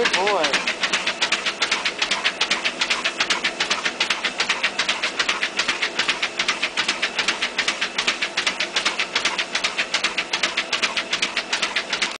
Good boy.